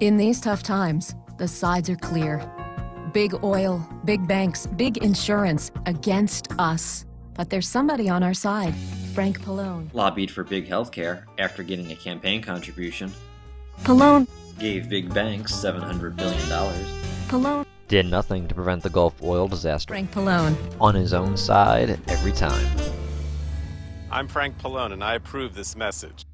In these tough times, the sides are clear. Big oil, big banks, big insurance against us. But there's somebody on our side, Frank Pallone. Lobbied for big health care after getting a campaign contribution. Pallone, Gave big banks $700 billion. Pallone, Did nothing to prevent the Gulf oil disaster. Frank Pallone. On his own side every time. I'm Frank Pallone, and I approve this message.